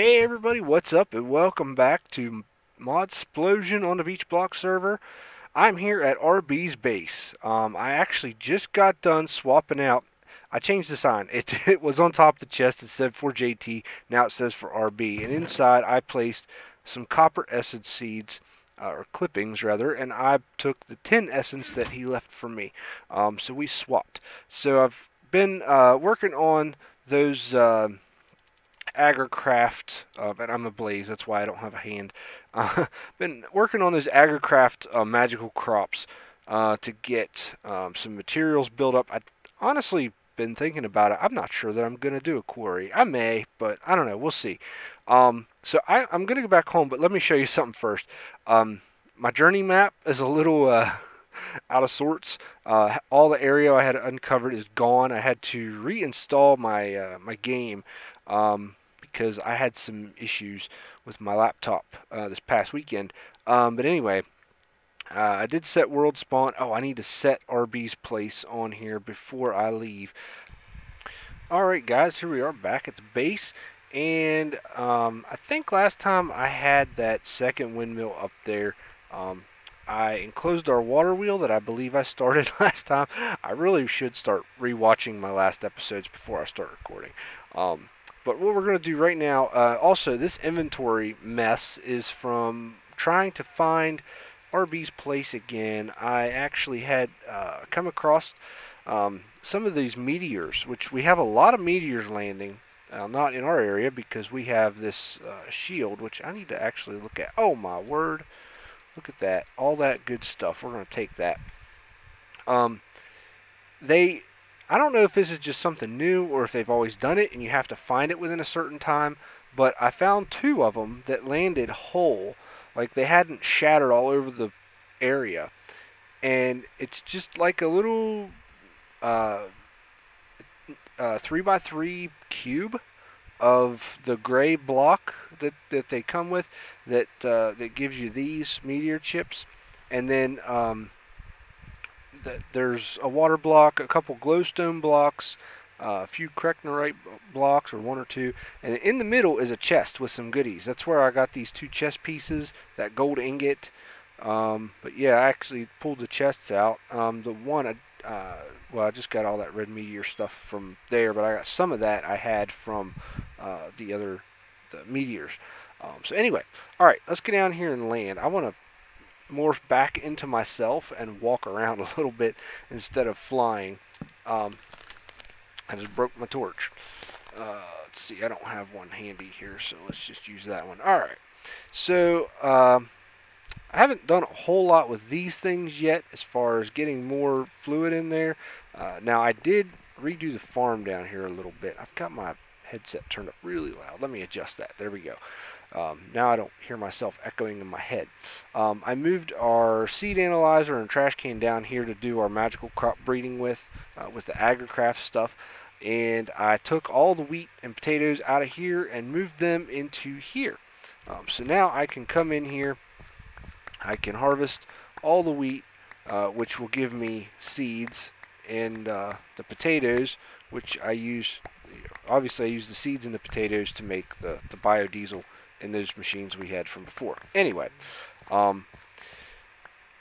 Hey everybody, what's up and welcome back to Modsplosion on the BeachBlock server. I'm here at RB's base. Um, I actually just got done swapping out. I changed the sign. It, it was on top of the chest. It said for JT. Now it says for RB. And inside I placed some copper essence seeds, uh, or clippings rather, and I took the tin essence that he left for me. Um, so we swapped. So I've been uh, working on those... Uh, Agricraft, uh, and I'm a blaze, that's why I don't have a hand. Uh, been working on those Agricraft uh, magical crops uh, to get um, some materials built up. I honestly been thinking about it. I'm not sure that I'm going to do a quarry. I may, but I don't know. We'll see. Um, so I, am going to go back home, but let me show you something first. Um, my journey map is a little uh, out of sorts. Uh, all the area I had uncovered is gone. I had to reinstall my uh, my game. Um, because I had some issues with my laptop uh, this past weekend. Um, but anyway, uh, I did set world spawn. Oh, I need to set RB's place on here before I leave. Alright guys, here we are back at the base. And um, I think last time I had that second windmill up there. Um, I enclosed our water wheel that I believe I started last time. I really should start rewatching my last episodes before I start recording. Um, but what we're going to do right now, uh, also this inventory mess is from trying to find RB's place again. I actually had uh, come across um, some of these meteors, which we have a lot of meteors landing. Uh, not in our area because we have this uh, shield, which I need to actually look at. Oh my word. Look at that. All that good stuff. We're going to take that. Um, they I don't know if this is just something new or if they've always done it and you have to find it within a certain time, but I found two of them that landed whole, like they hadn't shattered all over the area. And it's just like a little uh, uh, three by three cube of the gray block that, that they come with that, uh, that gives you these meteor chips. And then um, there's a water block, a couple glowstone blocks, uh, a few Kreknorite blocks, or one or two, and in the middle is a chest with some goodies. That's where I got these two chest pieces, that gold ingot. Um, but yeah, I actually pulled the chests out. Um, the one, I, uh, well, I just got all that red meteor stuff from there, but I got some of that I had from uh, the other the meteors. Um, so anyway, all right, let's get down here and land. I want to morph back into myself and walk around a little bit instead of flying. Um, I just broke my torch. Uh, let's see, I don't have one handy here, so let's just use that one. Alright, so um, I haven't done a whole lot with these things yet as far as getting more fluid in there. Uh, now, I did redo the farm down here a little bit. I've got my headset turned up really loud. Let me adjust that. There we go. Um, now I don't hear myself echoing in my head. Um, I moved our seed analyzer and trash can down here to do our magical crop breeding with, uh, with the Agricraft stuff. And I took all the wheat and potatoes out of here and moved them into here. Um, so now I can come in here, I can harvest all the wheat, uh, which will give me seeds, and uh, the potatoes, which I use, obviously I use the seeds and the potatoes to make the, the biodiesel in those machines we had from before. Anyway, um,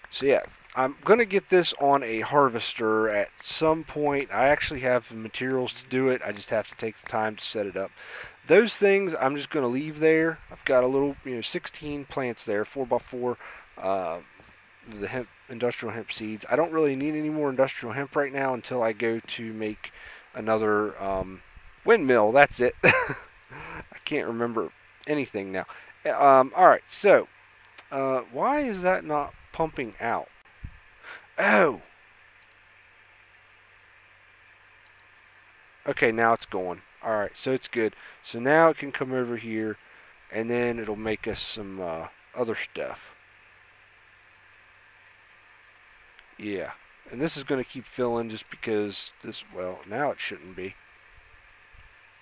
so yeah, I'm going to get this on a harvester at some point. I actually have the materials to do it. I just have to take the time to set it up. Those things I'm just going to leave there. I've got a little, you know, 16 plants there, 4x4, uh, the hemp, industrial hemp seeds. I don't really need any more industrial hemp right now until I go to make another um, windmill. That's it. I can't remember anything now. Um, Alright, so, uh, why is that not pumping out? Oh! Okay, now it's going. Alright, so it's good. So now it can come over here, and then it'll make us some uh, other stuff. Yeah. And this is going to keep filling just because this, well, now it shouldn't be.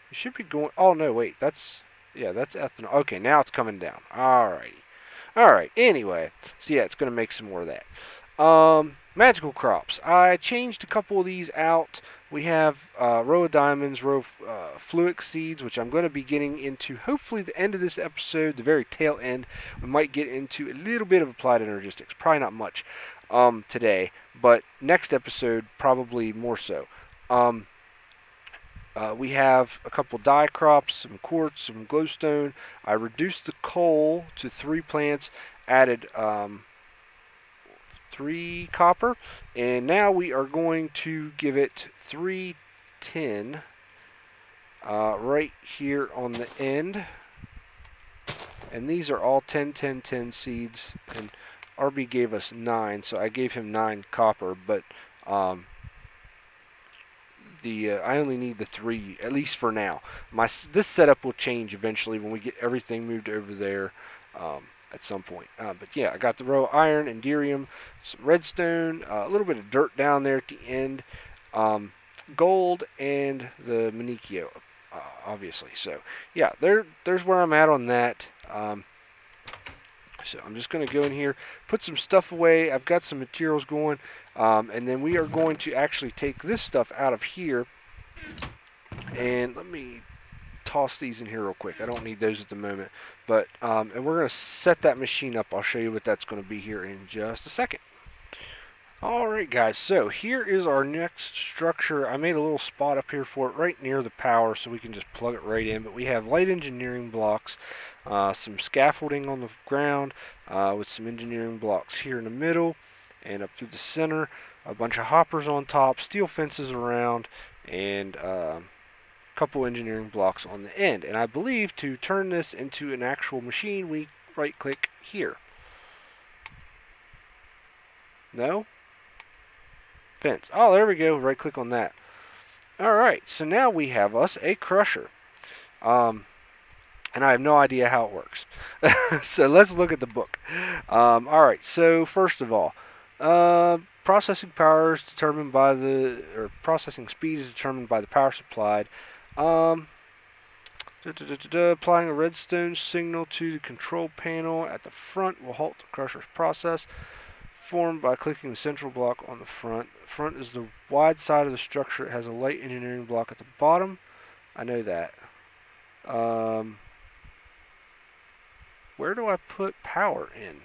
It should be going, oh no, wait, that's, yeah, that's ethanol. Okay, now it's coming down. Alrighty. Alright, anyway. So yeah, it's going to make some more of that. Um, magical crops. I changed a couple of these out. We have uh, row of diamonds, row of uh, seeds, which I'm going to be getting into hopefully the end of this episode, the very tail end. We might get into a little bit of applied energistics, probably not much um, today, but next episode probably more so. Um, uh, we have a couple dye crops, some quartz, some glowstone. I reduced the coal to three plants, added um, three copper, and now we are going to give it three tin uh, right here on the end. And these are all 10, 10, 10 seeds, and RB gave us nine, so I gave him nine copper, but um, the uh, I only need the three at least for now. My this setup will change eventually when we get everything moved over there um, at some point. Uh, but yeah, I got the row iron, enderium, some redstone, uh, a little bit of dirt down there at the end, um, gold, and the minicio, uh, obviously. So yeah, there there's where I'm at on that. Um, so I'm just going to go in here, put some stuff away. I've got some materials going. Um, and then we are going to actually take this stuff out of here. And let me toss these in here real quick. I don't need those at the moment. But, um, and we're going to set that machine up. I'll show you what that's going to be here in just a second. Alright guys, so here is our next structure. I made a little spot up here for it right near the power so we can just plug it right in. But we have light engineering blocks, uh, some scaffolding on the ground uh, with some engineering blocks here in the middle and up through the center. A bunch of hoppers on top, steel fences around, and a uh, couple engineering blocks on the end. And I believe to turn this into an actual machine, we right click here. No? Fence. Oh, there we go. Right click on that. Alright, so now we have us a crusher. Um, and I have no idea how it works. so let's look at the book. Um, Alright, so first of all, uh, processing power is determined by the, or processing speed is determined by the power supplied. Um, da, da, da, applying a redstone signal to the control panel at the front will halt the crusher's process formed by clicking the central block on the front. The front is the wide side of the structure. It has a light engineering block at the bottom. I know that. Um, where do I put power in?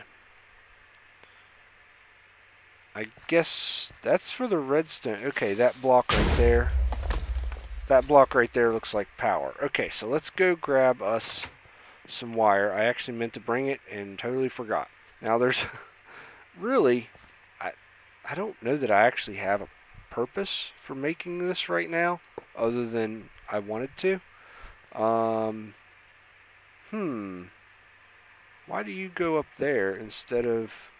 I guess that's for the redstone. Okay, that block right there. That block right there looks like power. Okay, so let's go grab us some wire. I actually meant to bring it and totally forgot. Now there's really, I, I don't know that I actually have a purpose for making this right now, other than I wanted to. Um, hmm. Why do you go up there instead of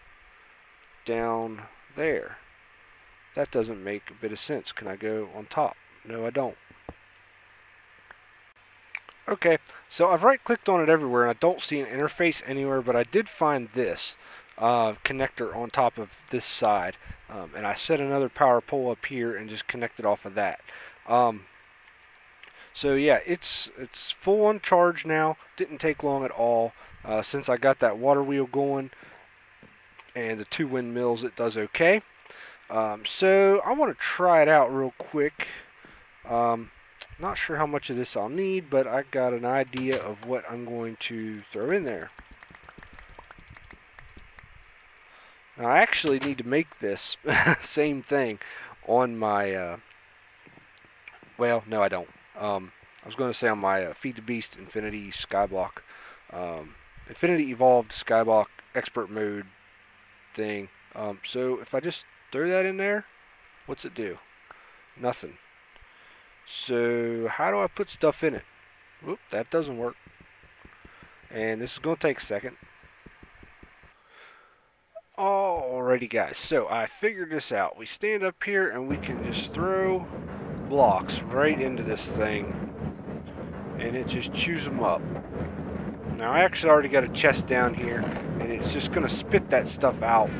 down there? That doesn't make a bit of sense. Can I go on top? No, I don't. Okay, so I've right clicked on it everywhere and I don't see an interface anywhere, but I did find this uh, connector on top of this side. Um, and I set another power pole up here and just connected off of that. Um, so yeah, it's it's full on charge now. Didn't take long at all. Uh, since I got that water wheel going and the two windmills, it does okay. Um, so I want to try it out real quick. Um, not sure how much of this I'll need, but I got an idea of what I'm going to throw in there. Now I actually need to make this same thing on my, uh, well, no I don't. Um, I was going to say on my uh, Feed the Beast Infinity Skyblock, um, Infinity Evolved Skyblock Expert Mode thing. Um, so if I just throw that in there, what's it do? Nothing. So how do I put stuff in it? Whoop, that doesn't work. And this is going to take a second. Alrighty guys, so I figured this out. We stand up here and we can just throw blocks right into this thing and it just chews them up. Now I actually already got a chest down here and it's just going to spit that stuff out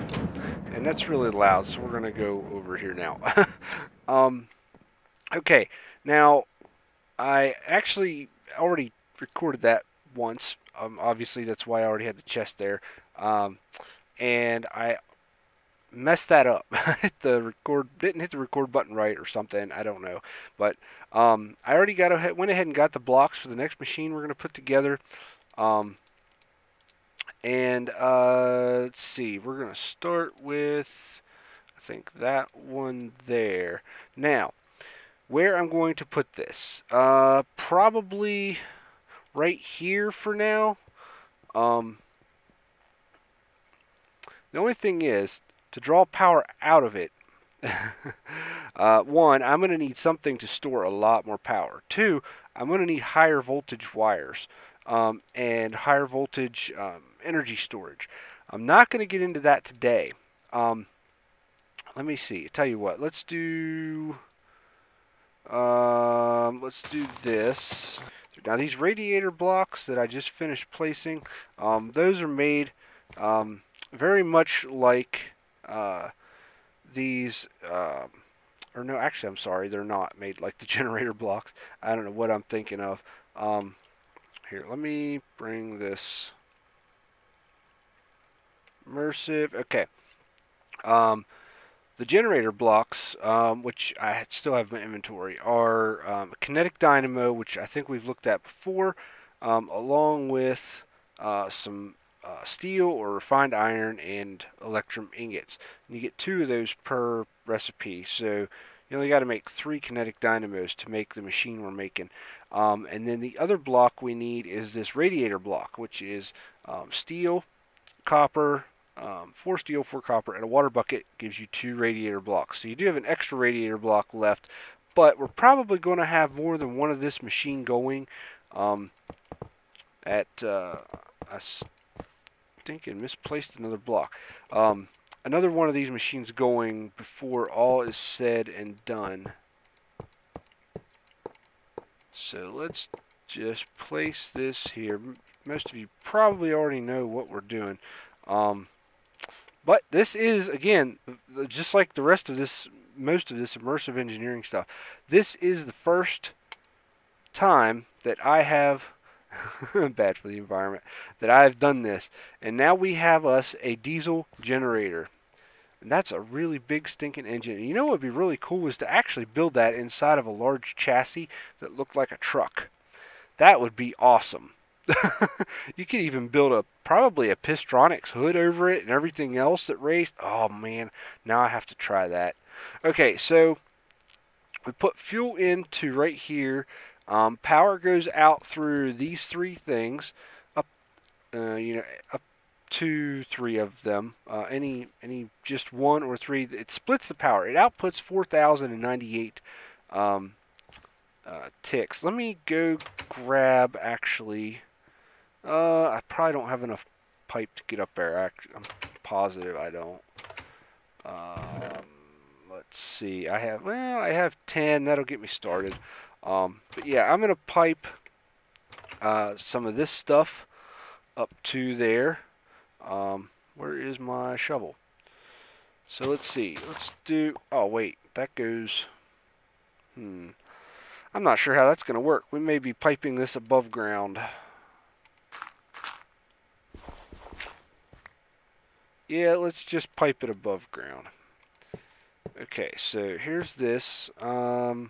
and that's really loud so we're going to go over here now. um, okay, now I actually already recorded that once. Um, obviously that's why I already had the chest there. Um, and I messed that up. hit the record didn't hit the record button right or something. I don't know, but um, I already got ahead, went ahead and got the blocks for the next machine we're going to put together. Um, and uh, let's see, we're going to start with I think that one there. Now, where I'm going to put this, uh, probably right here for now. Um, the only thing is, to draw power out of it, uh, one, I'm going to need something to store a lot more power. Two, I'm going to need higher voltage wires um, and higher voltage um, energy storage. I'm not going to get into that today. Um, let me see. tell you what. Let's do. Um, let's do this. Now these radiator blocks that I just finished placing, um, those are made um, very much like uh, these, um, or no, actually, I'm sorry, they're not made like the generator blocks. I don't know what I'm thinking of. Um, here, let me bring this immersive. Okay. Um, the generator blocks, um, which I still have in my inventory, are um, kinetic dynamo, which I think we've looked at before, um, along with uh, some uh, steel or refined iron and electrum ingots. And you get two of those per recipe, so you only got to make three kinetic dynamos to make the machine we're making. Um, and then the other block we need is this radiator block, which is um, steel, copper, um, four steel, four copper, and a water bucket gives you two radiator blocks. So you do have an extra radiator block left, but we're probably going to have more than one of this machine going. Um, at uh, stinking misplaced another block. Um, another one of these machines going before all is said and done. So let's just place this here. Most of you probably already know what we're doing. Um, but this is, again, just like the rest of this, most of this immersive engineering stuff, this is the first time that I have bad for the environment, that I've done this. And now we have us a diesel generator. And that's a really big stinking engine. And you know what would be really cool is to actually build that inside of a large chassis that looked like a truck. That would be awesome. you could even build a probably a Pistronics hood over it and everything else that raced. Oh man, now I have to try that. Okay, so we put fuel into right here um, power goes out through these three things, up, uh, you know, up to three of them. Uh, any, any, just one or three. It splits the power. It outputs 4,098 um, uh, ticks. Let me go grab actually. Uh, I probably don't have enough pipe to get up there. I'm positive I don't. Um, let's see. I have well, I have 10. That'll get me started. Um, but yeah, I'm going to pipe uh, some of this stuff up to there. Um, where is my shovel? So let's see. Let's do... Oh, wait. That goes... Hmm. I'm not sure how that's going to work. We may be piping this above ground. Yeah, let's just pipe it above ground. Okay, so here's this. Um,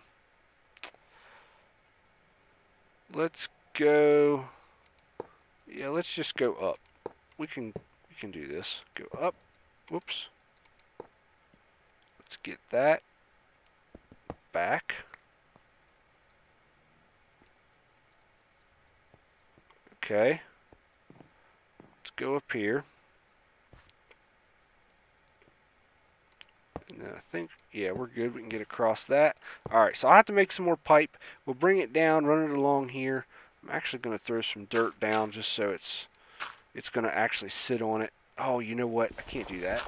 let's go yeah let's just go up. We can we can do this. Go up whoops. Let's get that back. Okay. Let's go up here And I think, yeah, we're good. We can get across that. Alright, so i have to make some more pipe. We'll bring it down, run it along here. I'm actually going to throw some dirt down just so it's it's going to actually sit on it. Oh, you know what? I can't do that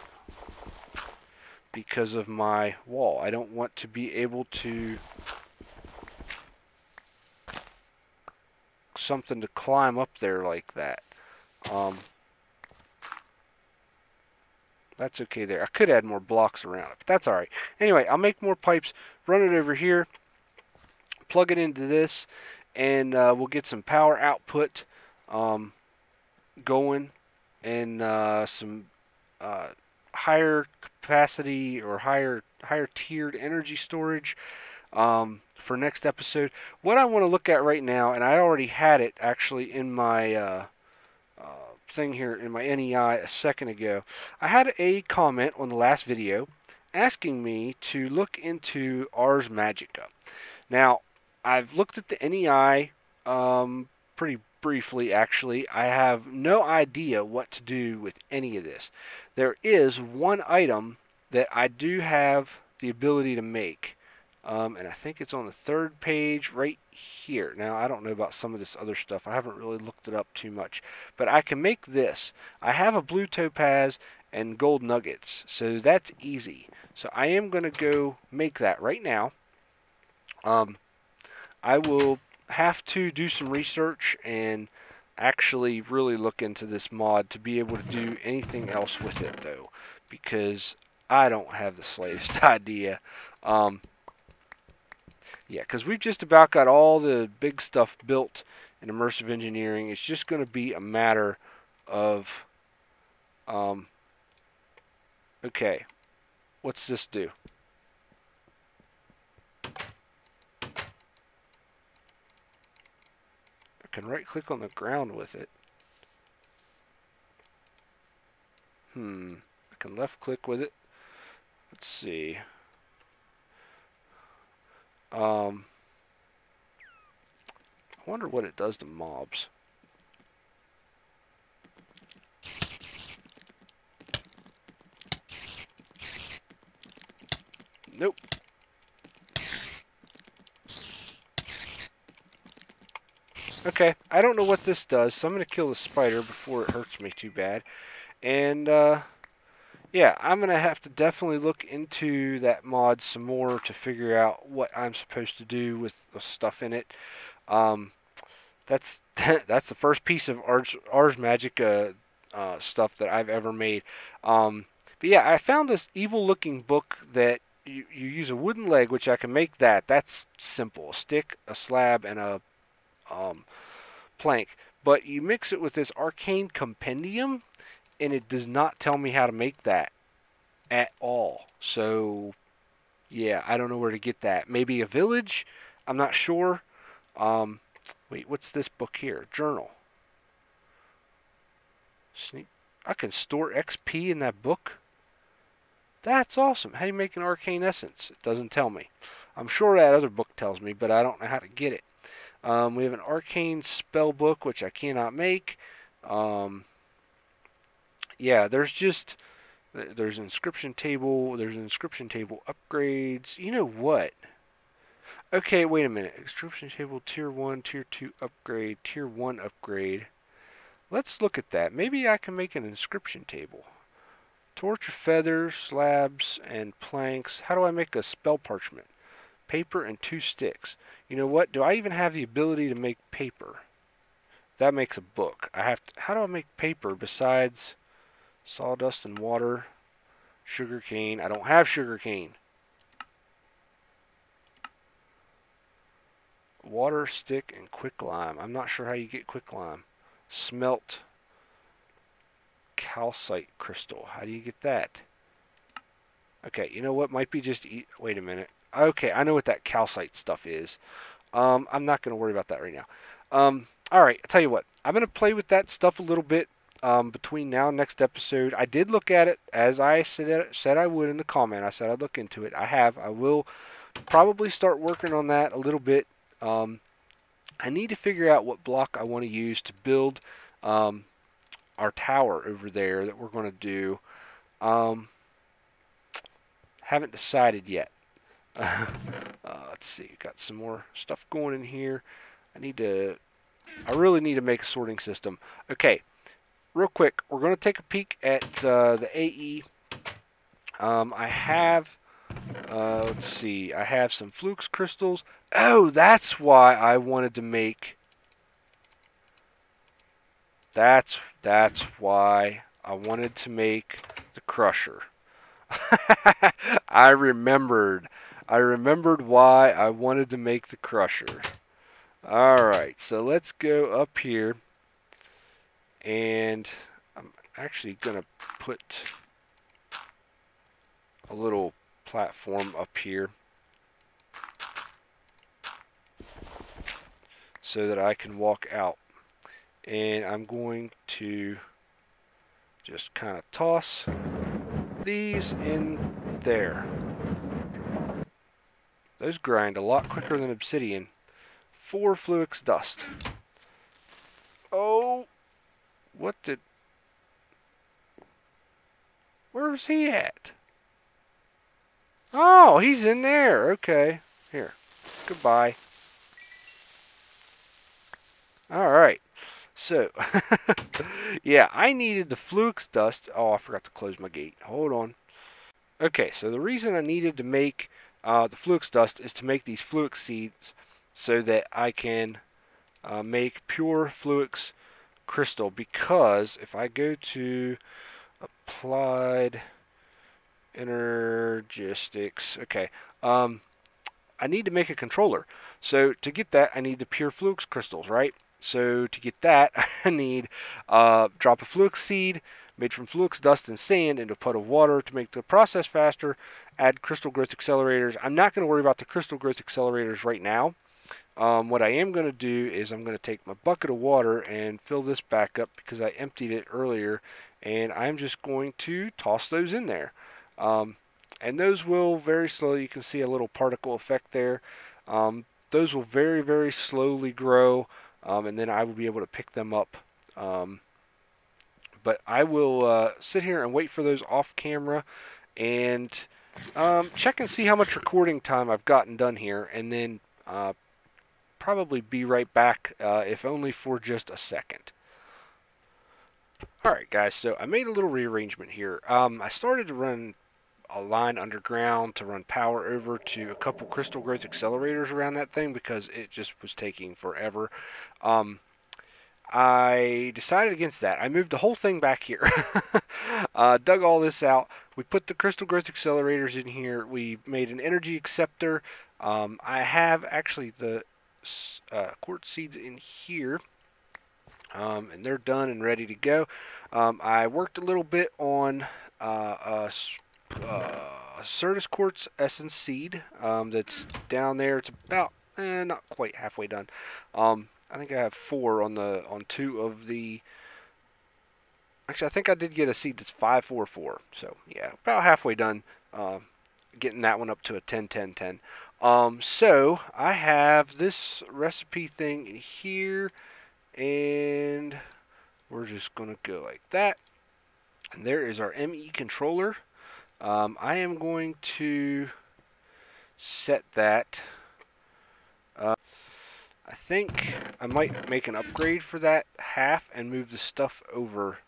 because of my wall. I don't want to be able to something to climb up there like that. Um, that's okay there. I could add more blocks around it, but that's alright. Anyway, I'll make more pipes, run it over here, plug it into this, and uh, we'll get some power output um, going and uh, some uh, higher capacity or higher higher tiered energy storage um, for next episode. What I want to look at right now, and I already had it actually in my uh, thing here in my NEI a second ago. I had a comment on the last video asking me to look into Ars Magica. Now, I've looked at the NEI um, pretty briefly, actually. I have no idea what to do with any of this. There is one item that I do have the ability to make. Um, and I think it's on the third page right here. Now, I don't know about some of this other stuff. I haven't really looked it up too much. But I can make this. I have a blue topaz and gold nuggets. So that's easy. So I am going to go make that right now. Um, I will have to do some research and actually really look into this mod to be able to do anything else with it though because I don't have the slightest idea. Um, yeah, because we've just about got all the big stuff built in immersive engineering. It's just going to be a matter of, um, okay, what's this do? I can right click on the ground with it. Hmm. I can left click with it. Let's see. Um, I wonder what it does to mobs. Nope. Okay, I don't know what this does, so I'm going to kill the spider before it hurts me too bad. And, uh, yeah, I'm going to have to definitely look into that mod some more to figure out what I'm supposed to do with the stuff in it. Um, that's that's the first piece of Ars, Ars uh, stuff that I've ever made. Um, but yeah, I found this evil-looking book that you, you use a wooden leg, which I can make that. That's simple. A stick, a slab, and a um, plank. But you mix it with this arcane compendium, and it does not tell me how to make that at all. So, yeah, I don't know where to get that. Maybe a village? I'm not sure. Um, wait, what's this book here? Journal. Sneak. I can store XP in that book? That's awesome. How do you make an arcane essence? It doesn't tell me. I'm sure that other book tells me, but I don't know how to get it. Um, we have an arcane spell book, which I cannot make. Um, yeah, there's just there's inscription table. There's an inscription table upgrades. You know what? Okay, wait a minute. Inscription table tier one, tier two upgrade, tier one upgrade. Let's look at that. Maybe I can make an inscription table. Torch feathers, slabs, and planks. How do I make a spell parchment? Paper and two sticks. You know what? Do I even have the ability to make paper? That makes a book. I have to, how do I make paper besides sawdust and water, sugar cane? I don't have sugar cane. Water, stick, and quicklime. I'm not sure how you get quicklime. Smelt calcite crystal. How do you get that? Okay, you know what? Might be just... E wait a minute. Okay, I know what that calcite stuff is. Um, I'm not going to worry about that right now. Um, all right, I'll tell you what. I'm going to play with that stuff a little bit um, between now and next episode. I did look at it as I said, said I would in the comment. I said I'd look into it. I have. I will probably start working on that a little bit. Um, I need to figure out what block I want to use to build um, our tower over there that we're going to do. Um, haven't decided yet. uh, let's see, got some more stuff going in here. I need to, I really need to make a sorting system. Okay, real quick, we're going to take a peek at uh, the AE. Um, I have, uh, let's see, I have some Fluix crystals. Oh, that's why I wanted to make, that's, that's why I wanted to make the crusher. I remembered. I remembered why I wanted to make the crusher. Alright, so let's go up here. And I'm actually going to put a little platform up here so that I can walk out. And I'm going to just kind of toss these in there. Those grind a lot quicker than obsidian. Four Fluix dust. Oh, what did... Where's he at? Oh, he's in there. Okay. Here. Goodbye. Alright. So, yeah, I needed the Fluix dust. Oh, I forgot to close my gate. Hold on. Okay, so the reason I needed to make uh, the Fluix dust is to make these Fluix seeds so that I can uh, make pure Fluix crystal because if I go to applied energistics okay um, I need to make a controller. So to get that I need the pure Fluix crystals right? So to get that I need uh, drop a Fluix seed made from Fluix dust and sand into a pot of water to make the process faster add crystal growth accelerators. I'm not going to worry about the crystal growth accelerators right now um, what I am going to do is I'm going to take my bucket of water and fill this back up because I emptied it earlier and I'm just going to toss those in there. Um, and those will very slowly, you can see a little particle effect there. Um, those will very, very slowly grow um, and then I will be able to pick them up. Um, but I will uh, sit here and wait for those off camera and um, check and see how much recording time I've gotten done here and then uh, probably be right back, uh, if only for just a second. Alright guys, so I made a little rearrangement here. Um, I started to run a line underground to run power over to a couple crystal growth accelerators around that thing because it just was taking forever. Um, I decided against that. I moved the whole thing back here. uh, dug all this out. We put the crystal growth accelerators in here. We made an energy acceptor. Um, I have actually the uh, quartz seeds in here. Um, and they're done and ready to go. Um, I worked a little bit on uh, a, uh, Certus Quartz Essence Seed um, that's down there. It's about, eh, not quite halfway done. Um, I think I have four on the on two of the. Actually, I think I did get a seed that's five four four. So yeah, about halfway done. Uh, getting that one up to a 10 10 10. Um, so I have this recipe thing in here and we're just going to go like that. And there is our ME controller. Um, I am going to set that. Uh, I think I might make an upgrade for that half and move the stuff over.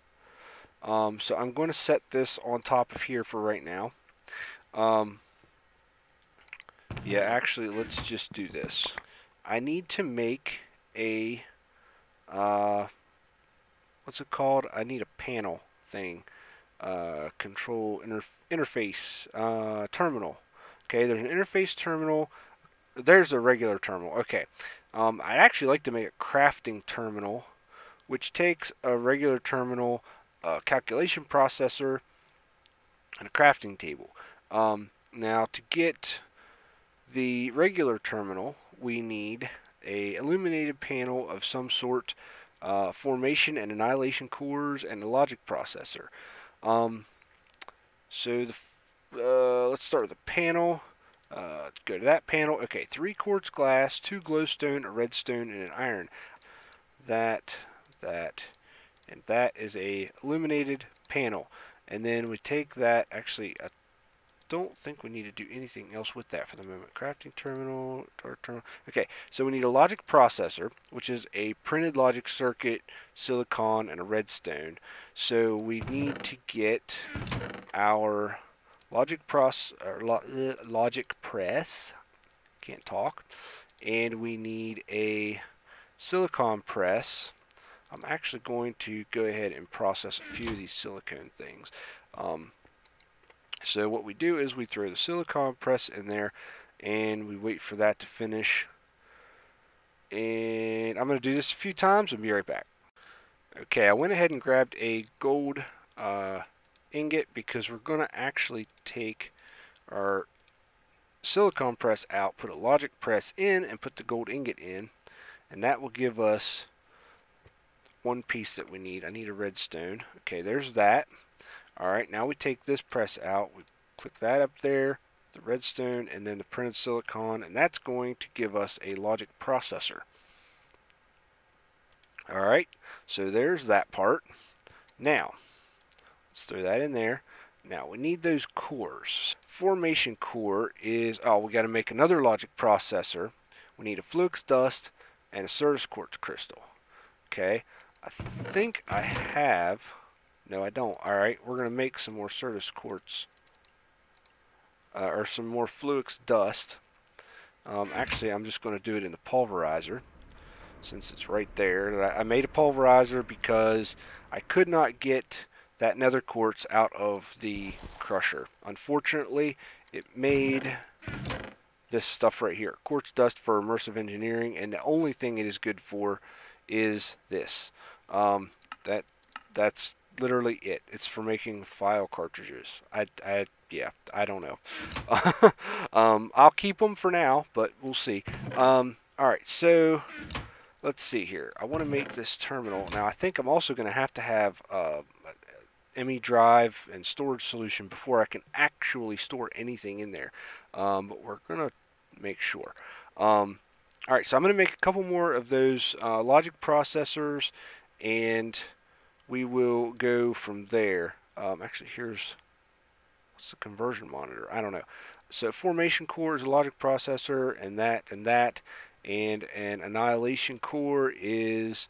Um, so I'm going to set this on top of here for right now. Um, yeah, actually, let's just do this. I need to make a, uh, what's it called? I need a panel thing. Uh, control inter interface uh, terminal. Okay, there's an interface terminal. There's a regular terminal. Okay, um, I'd actually like to make a crafting terminal, which takes a regular terminal, a calculation processor, and a crafting table. Um, now, to get the regular terminal, we need a illuminated panel of some sort, uh, formation and annihilation cores, and a logic processor. Um, so the uh, let's start with the panel. Uh, go to that panel. Okay, three quartz glass, two glowstone, a redstone, and an iron. That, that, and that is a illuminated panel. And then we take that, actually, don't think we need to do anything else with that for the moment. Crafting terminal, terminal. Okay, so we need a logic processor, which is a printed logic circuit, silicon, and a redstone. So we need to get our logic or lo uh, logic press. Can't talk. And we need a silicon press. I'm actually going to go ahead and process a few of these silicone things. Um, so what we do is we throw the silicon press in there and we wait for that to finish. And I'm going to do this a few times and be right back. Okay, I went ahead and grabbed a gold uh, ingot because we're going to actually take our silicon press out, put a logic press in, and put the gold ingot in. And that will give us one piece that we need. I need a redstone. Okay, there's that. Alright, now we take this press out. We click that up there, the redstone, and then the printed silicon, and that's going to give us a logic processor. Alright, so there's that part. Now, let's throw that in there. Now, we need those cores. Formation core is, oh, we got to make another logic processor. We need a Fluix dust and a Certus quartz crystal. Okay, I think I have, no I don't. Alright, we're going to make some more Certus quartz, uh, or some more Fluix dust. Um, actually, I'm just going to do it in the pulverizer since it's right there. I made a pulverizer because I could not get that nether quartz out of the crusher. Unfortunately, it made this stuff right here. Quartz dust for immersive engineering, and the only thing it is good for is this. Um, that That's literally it. It's for making file cartridges. I, I yeah, I don't know. um, I'll keep them for now, but we'll see. Um, Alright, so let's see here. I want to make this terminal. Now, I think I'm also going to have to have uh, ME drive and storage solution before I can actually store anything in there. Um, but we're going to make sure. Um, all right, so I'm going to make a couple more of those uh, logic processors, and we will go from there. Um, actually, here's what's the conversion monitor? I don't know. So formation core is a logic processor, and that and that, and an annihilation core is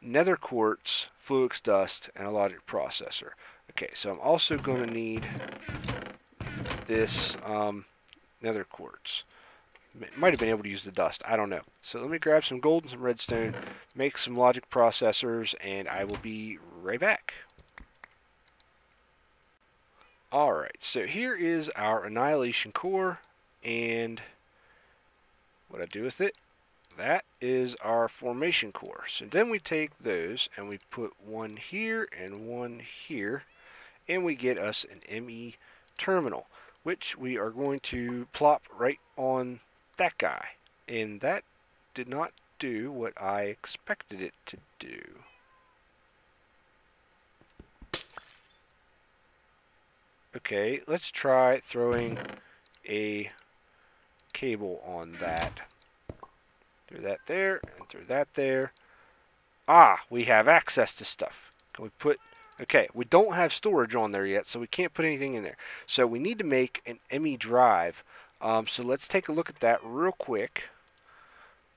nether quartz, Fluix dust, and a logic processor. Okay, so I'm also going to need this um, nether quartz. Might have been able to use the dust. I don't know. So let me grab some gold and some redstone, make some logic processors, and I will be right back. Alright, so here is our Annihilation Core, and what I do with it that is our formation core. So then we take those and we put one here and one here and we get us an ME terminal which we are going to plop right on that guy and that did not do what I expected it to do. Okay, let's try throwing a cable on that. Through that there, and through that there. Ah, we have access to stuff. Can we put... Okay, we don't have storage on there yet, so we can't put anything in there. So we need to make an ME drive. Um, so let's take a look at that real quick.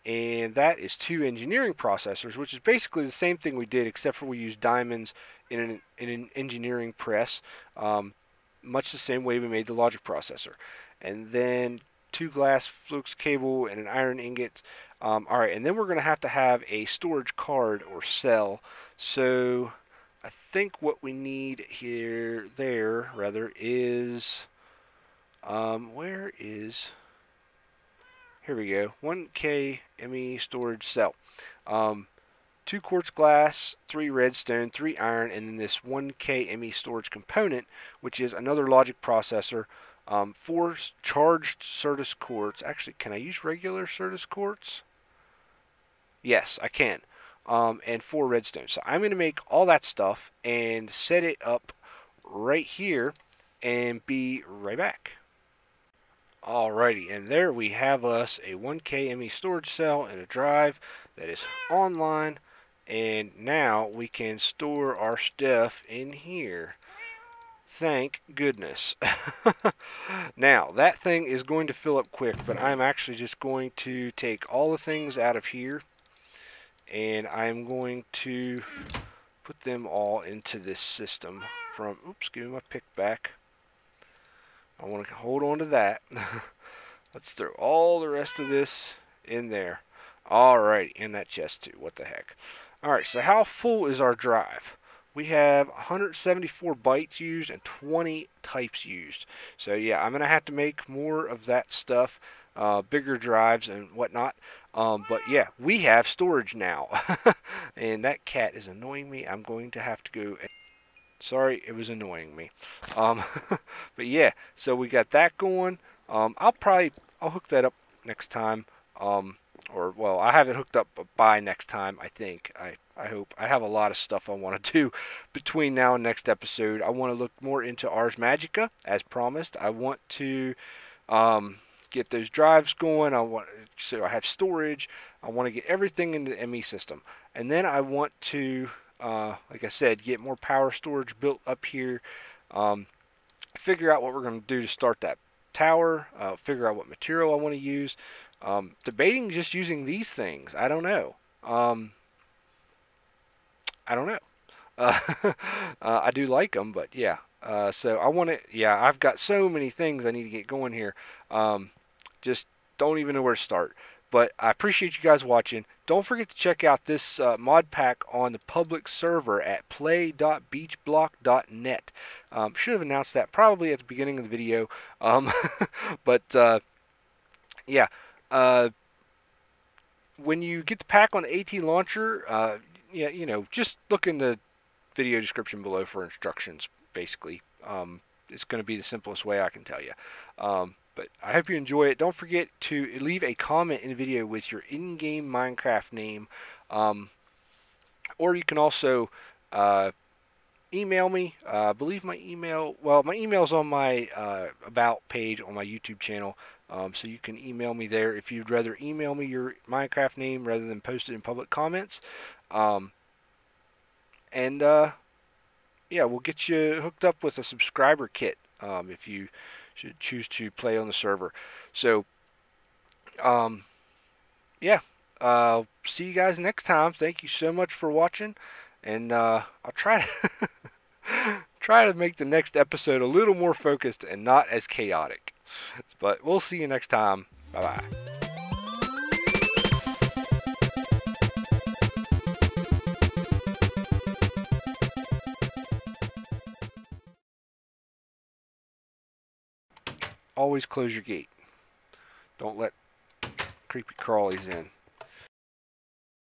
And that is two engineering processors, which is basically the same thing we did, except for we used diamonds in an, in an engineering press. Um, much the same way we made the logic processor. And then two glass Fluix cable and an iron ingot um, all right, and then we're going to have to have a storage card or cell. So I think what we need here, there, rather, is, um, where is, here we go, 1K ME storage cell. Um, two quartz glass, three redstone, three iron, and then this 1K ME storage component, which is another logic processor, um, four charged Certus quartz. Actually, can I use regular Certus quartz? Yes, I can. Um, and four redstone. So I'm going to make all that stuff and set it up right here and be right back. Alrighty, and there we have us a 1K ME storage cell and a drive that is online. And now we can store our stuff in here. Thank goodness. now, that thing is going to fill up quick, but I'm actually just going to take all the things out of here and I'm going to put them all into this system from oops give me my pick back I want to hold on to that let's throw all the rest of this in there alright in that chest too what the heck alright so how full is our drive we have 174 bytes used and 20 types used so yeah I'm gonna have to make more of that stuff uh, bigger drives and whatnot. Um, but yeah, we have storage now. and that cat is annoying me. I'm going to have to go. Sorry, it was annoying me. Um, but yeah, so we got that going. Um, I'll probably I'll hook that up next time. Um, or well, I have it hooked up by next time. I think. I I hope. I have a lot of stuff I want to do between now and next episode. I want to look more into Ars Magica as promised. I want to um, get those drives going. I want so I have storage. I want to get everything into the ME system, and then I want to, uh, like I said, get more power storage built up here. Um, figure out what we're going to do to start that tower. Uh, figure out what material I want to use. Um, debating just using these things. I don't know. Um, I don't know. Uh, I do like them, but yeah. Uh, so I want to, yeah, I've got so many things I need to get going here. Um, just don't even know where to start. But I appreciate you guys watching. Don't forget to check out this uh, mod pack on the public server at play.beachblock.net. Um, should have announced that probably at the beginning of the video. Um, but uh, yeah, uh, when you get the pack on the AT launcher, uh, yeah, you know, just look in the video description below for instructions. Basically, um, it's going to be the simplest way I can tell you. But I hope you enjoy it. Don't forget to leave a comment in the video with your in-game Minecraft name, um, or you can also uh, email me. Uh, I believe my email. Well, my email is on my uh, about page on my YouTube channel. Um, so you can email me there if you'd rather email me your Minecraft name rather than post it in public comments. Um, and uh, yeah, we'll get you hooked up with a subscriber kit um, if you choose to play on the server. So, um, yeah, uh, see you guys next time. Thank you so much for watching, and uh, I'll try to try to make the next episode a little more focused and not as chaotic. But we'll see you next time. Bye bye. Always close your gate. Don't let creepy crawlies in.